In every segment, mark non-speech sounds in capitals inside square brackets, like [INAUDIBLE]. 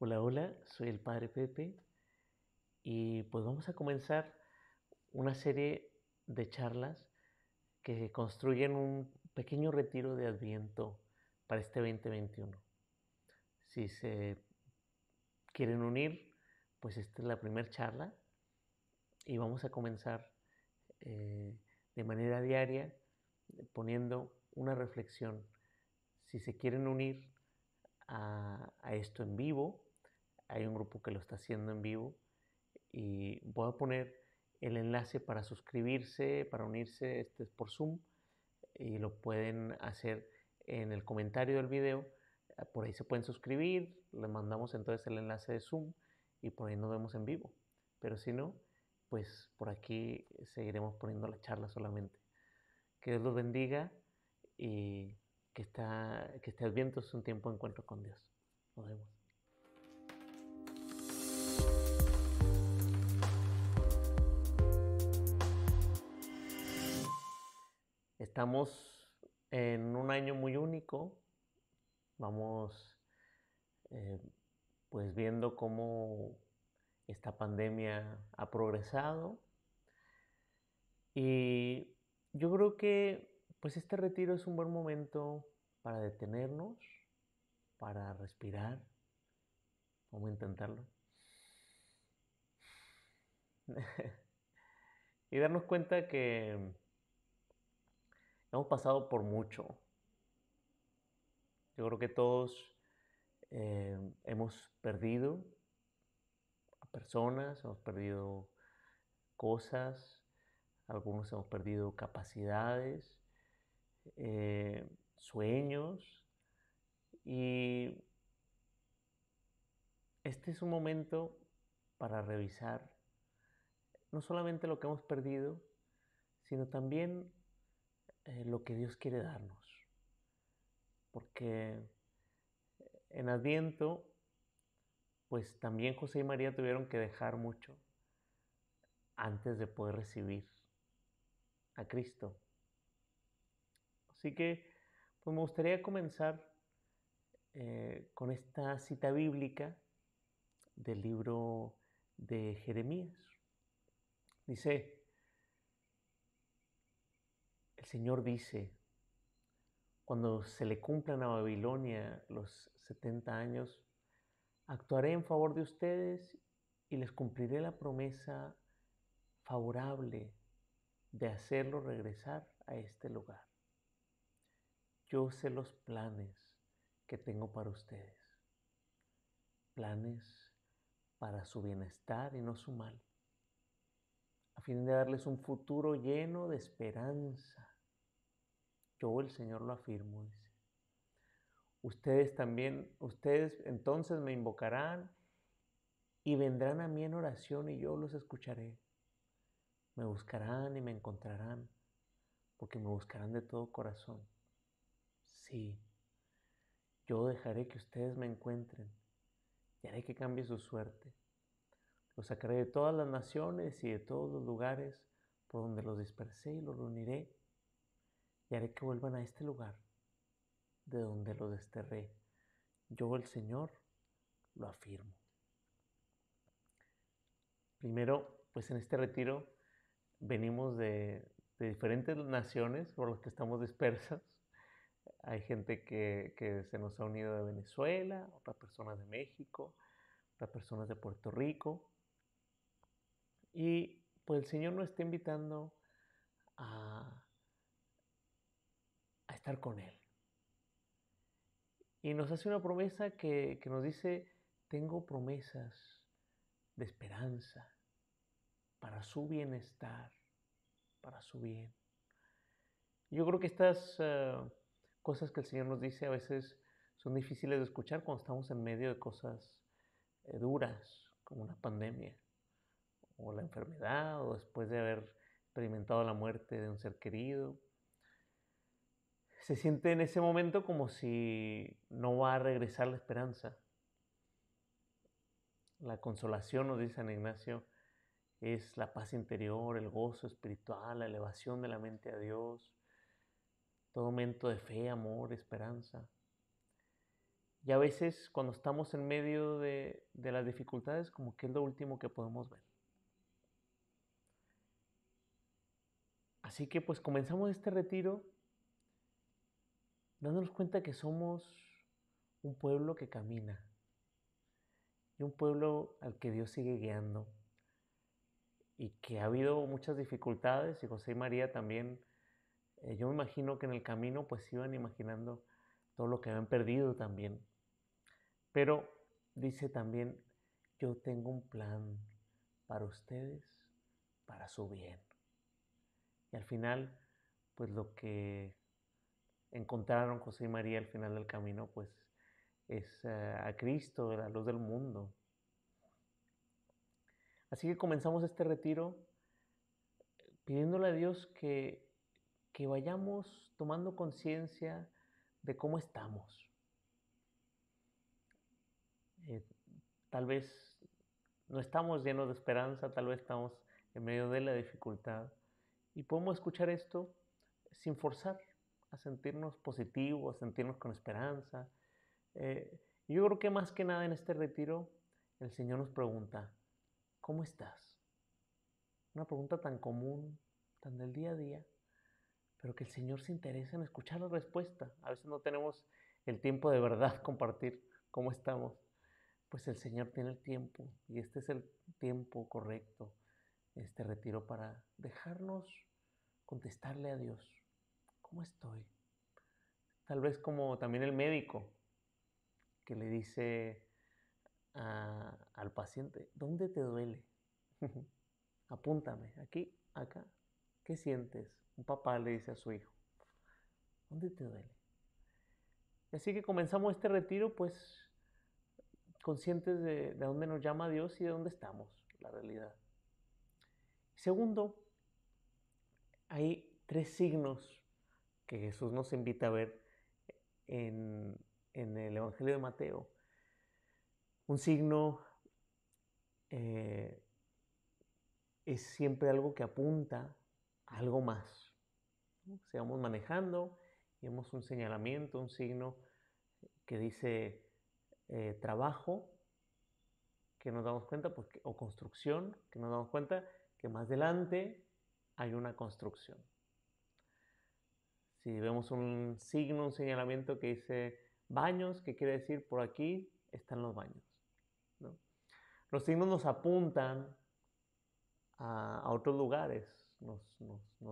Hola, hola, soy el Padre Pepe y pues vamos a comenzar una serie de charlas que construyen un pequeño retiro de Adviento para este 2021. Si se quieren unir, pues esta es la primera charla y vamos a comenzar eh, de manera diaria poniendo una reflexión. Si se quieren unir a, a esto en vivo, hay un grupo que lo está haciendo en vivo y voy a poner el enlace para suscribirse, para unirse, este es por Zoom y lo pueden hacer en el comentario del video. Por ahí se pueden suscribir, le mandamos entonces el enlace de Zoom y por ahí nos vemos en vivo. Pero si no, pues por aquí seguiremos poniendo la charla solamente. Que Dios los bendiga y que, está, que Adviento es un tiempo de encuentro con Dios. Nos vemos. Estamos en un año muy único. Vamos eh, pues viendo cómo esta pandemia ha progresado. Y yo creo que pues este retiro es un buen momento para detenernos, para respirar. Vamos a intentarlo. [LAUGHS] y darnos cuenta que hemos pasado por mucho. Yo creo que todos eh, hemos perdido a personas, hemos perdido cosas, algunos hemos perdido capacidades, eh, sueños y este es un momento para revisar no solamente lo que hemos perdido, sino también eh, lo que Dios quiere darnos. Porque en Adviento, pues también José y María tuvieron que dejar mucho antes de poder recibir a Cristo. Así que, pues me gustaría comenzar eh, con esta cita bíblica del libro de Jeremías. Dice, Señor dice, cuando se le cumplan a Babilonia los 70 años, actuaré en favor de ustedes y les cumpliré la promesa favorable de hacerlo regresar a este lugar. Yo sé los planes que tengo para ustedes, planes para su bienestar y no su mal a fin de darles un futuro lleno de esperanza. Yo el Señor lo afirmo, dice. Ustedes también, ustedes entonces me invocarán y vendrán a mí en oración y yo los escucharé. Me buscarán y me encontrarán, porque me buscarán de todo corazón. Sí, yo dejaré que ustedes me encuentren y haré que cambie su suerte. Los sacaré de todas las naciones y de todos los lugares por donde los dispersé y los reuniré y haré que vuelvan a este lugar de donde los desterré. Yo, el Señor, lo afirmo. Primero, pues en este retiro venimos de, diferentes naciones por las que estamos dispersas. Hay gente que, que, se nos ha unido de Venezuela, otras personas de México, otras personas de Puerto Rico, y pues el Señor nos está invitando a estar con Él. Y nos hace una promesa que, que nos dice, tengo promesas de esperanza para su bienestar, para su bien. Yo creo que estas uh, cosas que el Señor nos dice a veces son difíciles de escuchar cuando estamos en medio de cosas eh, duras, como una pandemia o la enfermedad o después de haber experimentado la muerte de un ser querido. Se siente en ese momento como si no va a regresar la esperanza. La consolación, nos dice San Ignacio, es la paz interior, el gozo espiritual, la elevación de la mente a Dios, todo momento de fe, amor, esperanza. Y a veces cuando estamos en medio de, de las dificultades, como que es lo último que podemos ver. Así que pues comenzamos este retiro dándonos cuenta que somos un pueblo que camina y un pueblo al que Dios sigue guiando y que ha habido muchas dificultades y José y María también, eh, yo me imagino que en el camino pues iban imaginando todo lo que habían perdido también. Pero dice también, yo tengo un plan para ustedes, para su bien. Y al final, pues lo que encontraron José y María al final del camino, pues es eh, a Cristo, la luz del mundo. Así que comenzamos este retiro pidiéndole a Dios que, que vayamos tomando conciencia de cómo estamos. Eh, tal vez no estamos llenos de esperanza, tal vez estamos en medio de la dificultad y podemos escuchar esto sin forzar a sentirnos positivos, a sentirnos con esperanza. Eh, yo creo que más que nada en este retiro el Señor nos pregunta, ¿cómo estás? Una pregunta tan común, tan del día a día, pero que el Señor se interesa en escuchar la respuesta. A veces no tenemos el tiempo de verdad [LAUGHS] compartir cómo estamos. Pues el Señor tiene el tiempo y este es el tiempo correcto, este retiro para dejarnos contestarle a Dios ¿cómo estoy? Tal vez como también el médico que le dice al paciente, ¿dónde te duele? [LAUGHS] Apúntame, aquí, acá. ¿Qué sientes? Un papá le dice a su hijo, ¿dónde te duele? Así que comenzamos este retiro, pues conscientes de, de dónde nos llama Dios y de dónde estamos, la realidad. Segundo, hay tres signos que Jesús nos invita a ver en, el Evangelio de Mateo. Un signo eh, es siempre algo que apunta a algo más. Si vamos manejando y vemos un señalamiento, un signo que dice eh, trabajo, que nos damos cuenta, pues, o construcción, que nos damos cuenta que más adelante hay una construcción. Si vemos un signo, un señalamiento que dice baños, que quiere decir por aquí están los baños. Los signos nos apuntan a, otros lugares, nos,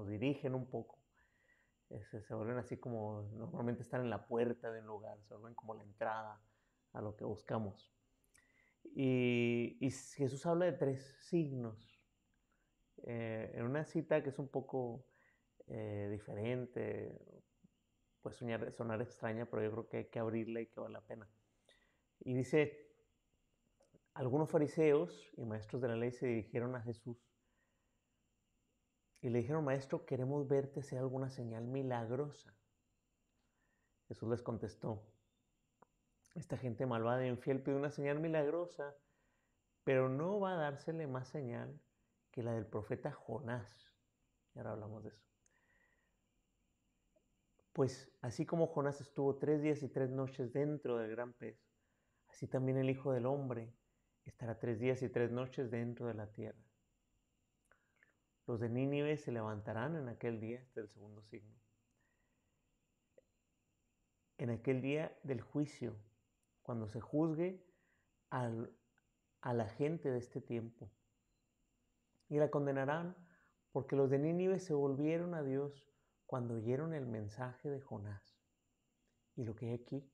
dirigen un poco. se vuelven así como normalmente están en la puerta de un lugar, se vuelven como la entrada a lo que buscamos. Y, Jesús habla de tres signos. Eh, en una cita que es un poco eh, diferente, puede sonar, sonar extraña, pero yo creo que hay que abrirla y que vale la pena. Y dice, algunos fariseos y maestros de la ley se dirigieron a Jesús y le dijeron, maestro, queremos verte hacer alguna señal milagrosa. Jesús les contestó, esta gente malvada e infiel pide una señal milagrosa, pero no va a dársele más señal que la del profeta Jonás. Y ahora hablamos de eso. Pues así como Jonás estuvo tres días y tres noches dentro del gran pez, así también el Hijo del Hombre estará tres días y tres noches dentro de la tierra. Los de Nínive se levantarán en aquel día, este es el segundo signo, en aquel día del juicio, cuando se juzgue a la gente de este tiempo. Y la condenarán porque los de Nínive se volvieron a Dios cuando oyeron el mensaje de Jonás. Y lo que hay aquí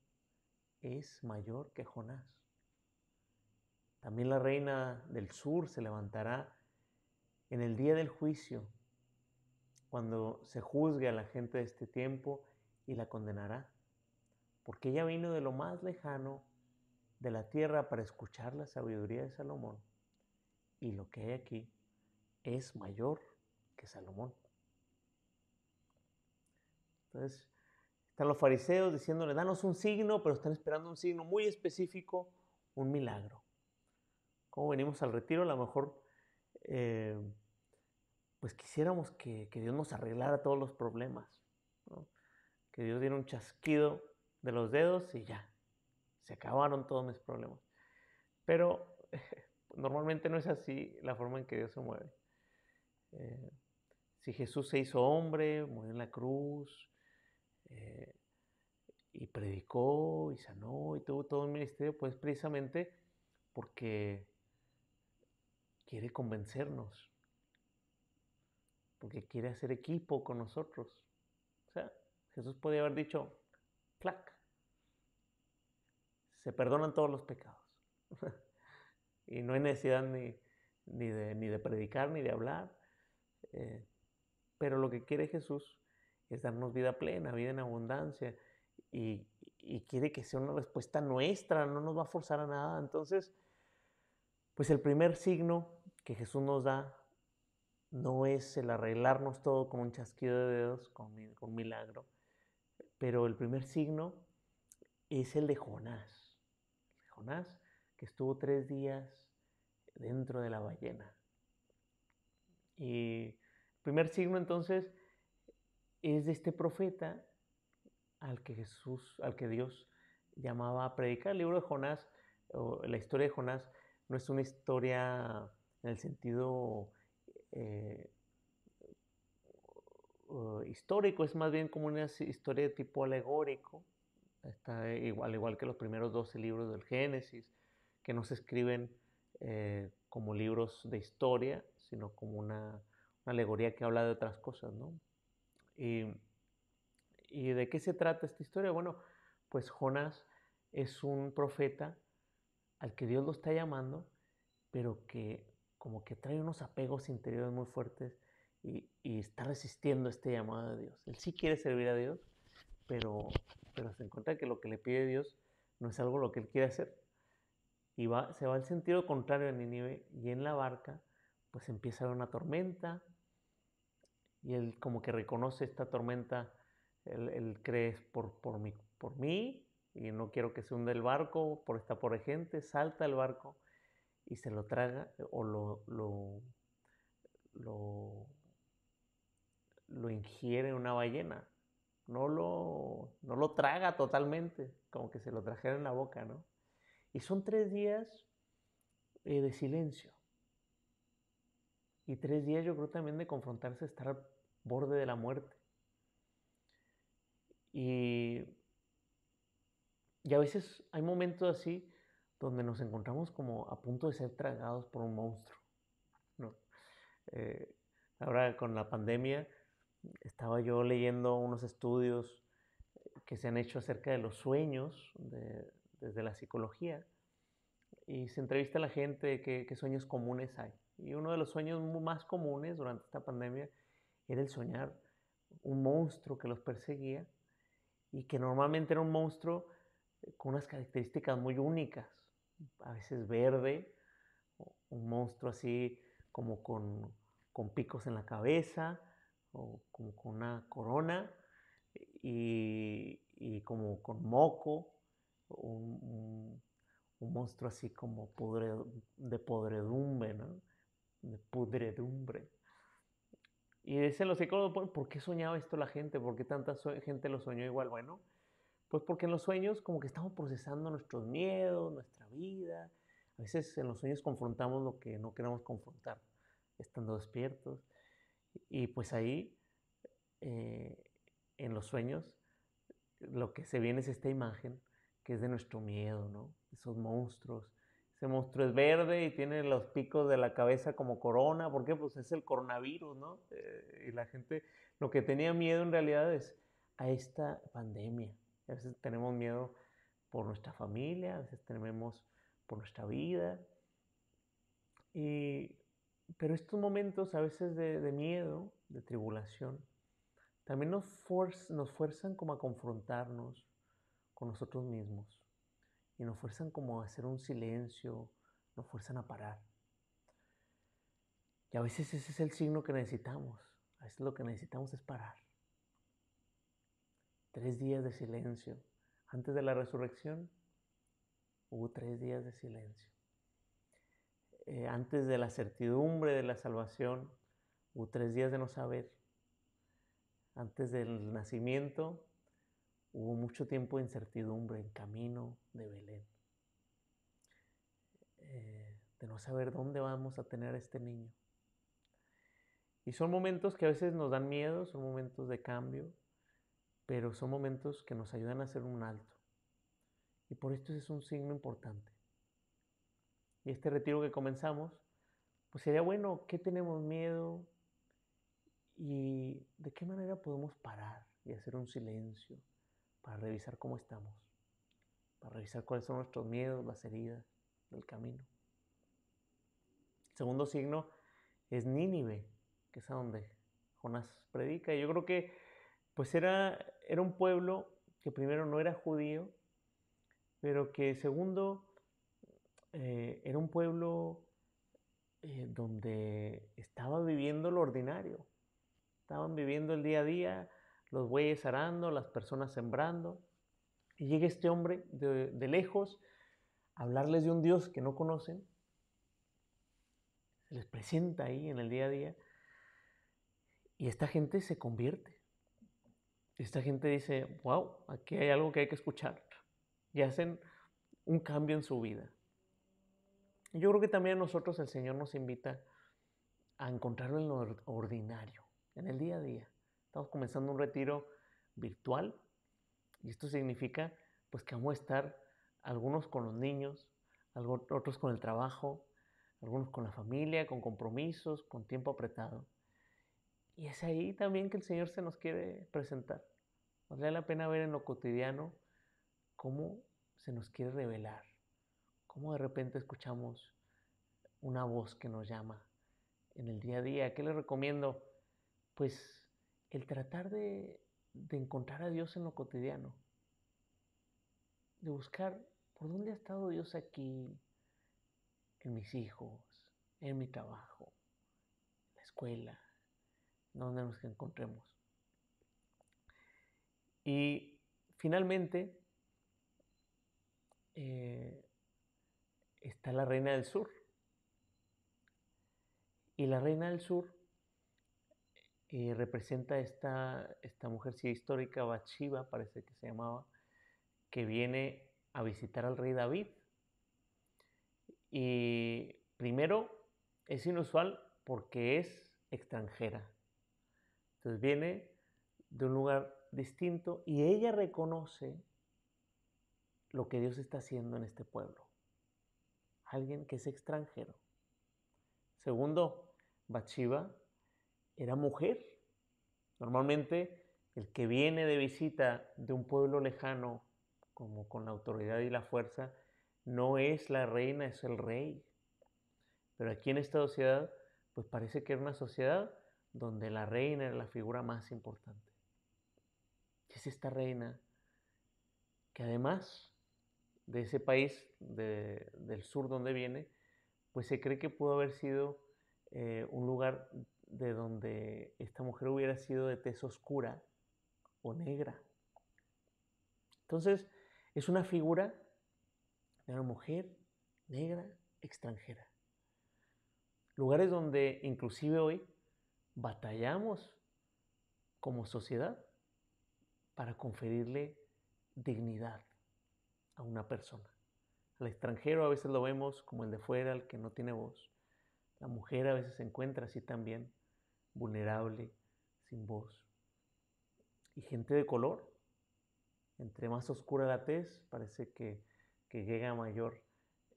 es mayor que Jonás. También la reina del sur se levantará en el día del juicio, cuando se juzgue a la gente de este tiempo y la condenará, porque ella vino de lo más lejano de la tierra para escuchar la sabiduría de Salomón. Y lo que hay aquí es mayor que Salomón. Entonces, están los fariseos diciéndole, danos un signo, pero están esperando un signo muy específico, un milagro. Como venimos al retiro, a lo mejor, eh, pues quisiéramos que, Dios nos arreglara todos los problemas, que Dios diera un chasquido de los dedos y ya, se acabaron todos mis problemas. Pero [LAUGHS] normalmente no es así la forma en que Dios se mueve. Eh, si Jesús se hizo hombre, murió en la cruz, eh, y predicó y sanó y tuvo todo un ministerio, pues precisamente porque quiere convencernos, porque quiere hacer equipo con nosotros. O sea, Jesús podía haber dicho, flac, se perdonan todos los pecados. [LAUGHS] y no hay necesidad ni, ni, de, ni, de, predicar ni de hablar. Eh, pero lo que quiere Jesús es darnos vida plena, vida en abundancia. Y, quiere que sea una respuesta nuestra, no nos va a forzar a nada. Entonces, pues el primer signo que Jesús nos da no es el arreglarnos todo con un chasquido de dedos, con, con un milagro, pero el primer signo es el de Jonás. Jonás, que estuvo tres días dentro de la ballena. Y el primer signo entonces es de este profeta al que Jesús, al que Dios llamaba a predicar. El libro de Jonás, o la historia de Jonás, no es una historia en el sentido eh, histórico, es más bien como una historia de tipo alegórico. Está igual, igual que los primeros 12 libros del Génesis, que no se escriben eh, como libros de historia, sino como una, alegoría que habla de otras cosas, ¿no? Y, ¿Y de qué se trata esta historia? Bueno, pues Jonás es un profeta al que Dios lo está llamando, pero que como que trae unos apegos interiores muy fuertes y, está resistiendo este llamado de Dios. Él sí quiere servir a Dios, pero, pero se encuentra que lo que le pide Dios no es algo lo que él quiere hacer. Y va, se va al sentido contrario de Nínive y en la barca pues empieza a haber una tormenta y él como que reconoce esta tormenta él, cree por, por, mí, por mí y no quiero que se hunda el barco por esta pobre gente, salta el barco y se lo traga o lo, lo, lo, ingiere una ballena. No lo, no lo traga totalmente, como que se lo trajera en la boca, ¿no? Y son tres días eh, de silencio. Y tres días yo creo también de confrontarse, estar borde de la muerte. Y, y a veces hay momentos así donde nos encontramos como a punto de ser tragados por un monstruo. Eh, ahora con la pandemia estaba yo leyendo unos estudios que se han hecho acerca de los sueños desde la psicología y se entrevista a la gente qué, qué sueños comunes hay. Y uno de los sueños más comunes durante esta pandemia era el soñar un monstruo que los perseguía y que normalmente era un monstruo eh, con unas características muy únicas, a veces verde, un monstruo así como con, picos en la cabeza, o como con una corona, y, como con moco, un, monstruo así como de podredumbre, ¿no? de pudredumbre. Y dicen los psicólogos, ¿por qué soñaba esto la gente? ¿Por qué tanta gente lo soñó igual? Bueno, pues porque en los sueños como que estamos procesando nuestros miedos, nuestra vida. A veces en los sueños confrontamos lo que no queremos confrontar, estando despiertos. Y pues ahí, eh, en los sueños, lo que se viene es esta imagen que es de nuestro miedo, ¿no? Esos monstruos, ese monstruo es verde y tiene los picos de la cabeza como corona. ¿Por qué? Pues es el coronavirus, ¿no? Eh, y la gente lo que tenía miedo en realidad es a esta pandemia. A veces tenemos miedo por nuestra familia, a veces tenemos por nuestra vida. Y, pero estos momentos a veces de, miedo, de tribulación, también nos, nos fuerzan como a confrontarnos con nosotros mismos y nos fuerzan como a hacer un silencio, nos fuerzan a parar. Y a veces ese es el signo que necesitamos. A veces lo que necesitamos es parar. Tres días de silencio. Antes de la resurrección hubo tres días de silencio. Eh, antes de la certidumbre de la salvación hubo tres días de no saber. Antes del nacimiento hubo mucho tiempo de incertidumbre en camino de Belén. Eh, de no saber dónde vamos a tener a este niño. Y son momentos que a veces nos dan miedo, son momentos de cambio, pero son momentos que nos ayudan a hacer un alto. Y por esto es un signo importante. Y este retiro que comenzamos, pues sería bueno, ¿qué tenemos miedo? ¿Y de qué manera podemos parar y hacer un silencio para revisar cómo estamos? Para revisar cuáles son nuestros miedos, las heridas del camino. El segundo signo es Nínive, que es a donde Jonás predica. Yo creo que pues era, era un pueblo que primero no era judío, pero que segundo eh, era un pueblo eh, donde estaba viviendo lo ordinario. Estaban viviendo el día a día, los bueyes arando, las personas sembrando. Y llega este hombre de, lejos a hablarles de un Dios que no conocen. Se les presenta ahí en el día a día. Y esta gente se convierte. Esta gente dice, wow, aquí hay algo que hay que escuchar. Y hacen un cambio en su vida. Yo creo que también a nosotros el Señor nos invita a encontrarlo en lo ordinario, en el día a día. Estamos comenzando un retiro virtual y esto significa pues que vamos a estar algunos con los niños, otros con el trabajo, algunos con la familia, con compromisos, con tiempo apretado. Y es ahí también que el Señor se nos quiere presentar. Nos vale la pena ver en lo cotidiano cómo se nos quiere revelar, cómo de repente escuchamos una voz que nos llama en el día a día. ¿Qué les recomiendo? Pues el tratar de, de encontrar a Dios en lo cotidiano, de buscar por dónde ha estado Dios aquí, en mis hijos, en mi trabajo, en la escuela, donde nos encontremos. Y finalmente eh, está la reina del sur. Y la reina del sur eh, representa esta, esta mujer histórica, Bathsheba, parece que se llamaba, que viene a visitar al rey David. Y primero es inusual porque es extranjera. Entonces viene de un lugar distinto y ella reconoce lo que Dios está haciendo en este pueblo. Alguien que es extranjero. Segundo, Bathsheba era mujer. Normalmente el que viene de visita de un pueblo lejano, como con la autoridad y la fuerza, no es la reina, es el rey. Pero aquí en esta sociedad, pues parece que era una sociedad donde la reina era la figura más importante. Es esta reina que además de ese país del sur donde viene, pues se cree que pudo haber sido eh, un lugar de donde esta mujer hubiera sido de tez oscura o negra. Entonces, es una figura de una mujer negra extranjera. Lugares donde inclusive hoy batallamos como sociedad para conferirle dignidad a una persona. Al extranjero a veces lo vemos como el de fuera, el que no tiene voz. La mujer a veces se encuentra así también, vulnerable, sin voz. Y gente de color, entre más oscura la tez, parece que, que llega mayor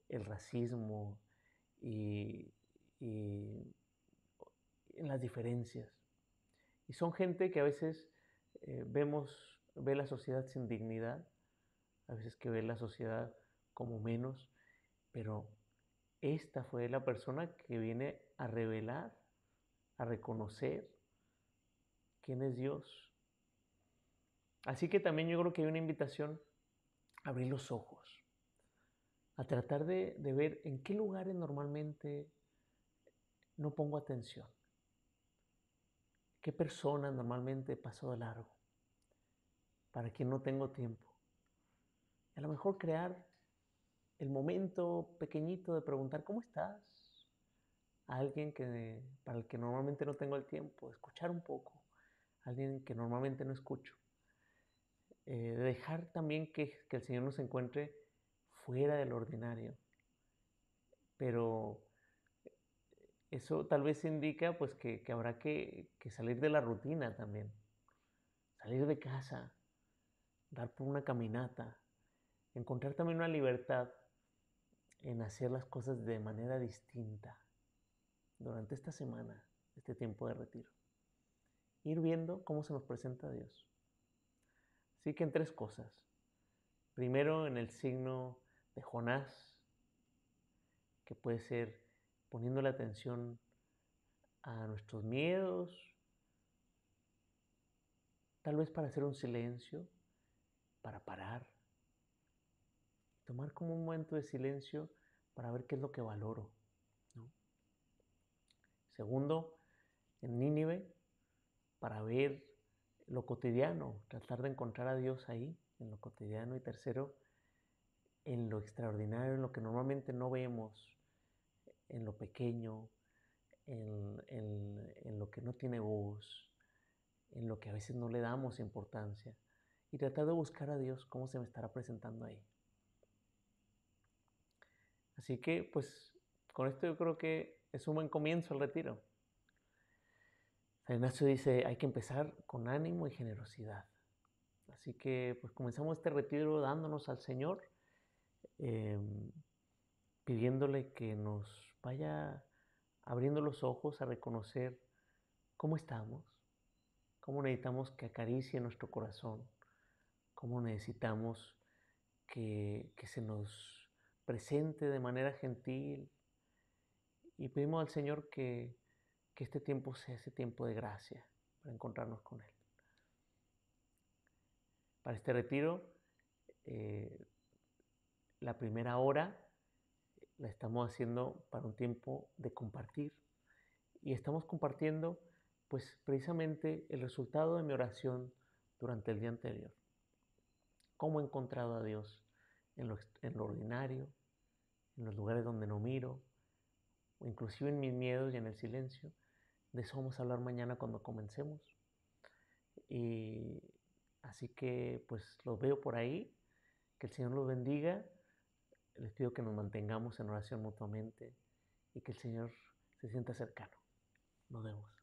el racismo y, y las diferencias. Y son gente que a veces eh, vemos, ve la sociedad sin dignidad, a veces que ve la sociedad como menos, pero esta fue la persona que viene a revelar, a reconocer quién es Dios. Así que también yo creo que hay una invitación a abrir los ojos, a tratar de, ver en qué lugares normalmente no pongo atención. ¿Qué persona normalmente paso de largo? Para quien no tengo tiempo. a lo mejor crear el momento pequeñito de preguntar, ¿cómo estás? Alguien que, para el que normalmente no tengo el tiempo, escuchar un poco, alguien que normalmente no escucho. eh, de dejar también que, que el Señor nos encuentre fuera del ordinario. Pero eso tal vez indica pues que, que habrá que, salir de la rutina también, salir de casa, dar por una caminata, encontrar también una libertad en hacer las cosas de manera distinta durante esta semana, este tiempo de retiro. Ir viendo cómo se nos presenta Dios. Así que en tres cosas. Primero en el signo de Jonás, que puede ser poniendo la atención a nuestros miedos, tal vez para hacer un silencio, para parar, tomar como un momento de silencio para ver qué es lo que valoro. Segundo, en Nínive, para ver lo cotidiano, tratar de encontrar a Dios ahí, en lo cotidiano. Y tercero, en lo extraordinario, en lo que normalmente no vemos, en lo pequeño, en, en, lo que no tiene voz, en lo que a veces no le damos importancia. Y tratar de buscar a Dios cómo se me estará presentando ahí. Así que, pues, con esto yo creo que es un buen comienzo el retiro. San Ignacio dice, hay que empezar con ánimo y generosidad. Así que, pues, comenzamos este retiro dándonos al Señor, em, pidiéndole que nos vaya abriendo los ojos a reconocer cómo estamos, cómo necesitamos que acaricie nuestro corazón, cómo necesitamos que, que se nos presente de manera gentil y pedimos al Señor que, que este tiempo sea ese tiempo de gracia para encontrarnos con Él. Para este retiro, eh, la primera hora la estamos haciendo para un tiempo de compartir. Y estamos compartiendo, pues, precisamente el resultado de mi oración durante el día anterior. Cómo he encontrado a Dios en lo, en lo ordinario, en los lugares donde no miro, o inclusive en mis miedos y en el silencio. De eso vamos a hablar mañana cuando comencemos. Y así que, pues, los veo por ahí. Que el Señor los bendiga les pido que nos mantengamos en oración mutuamente y que el Señor se sienta cercano. Nos vemos.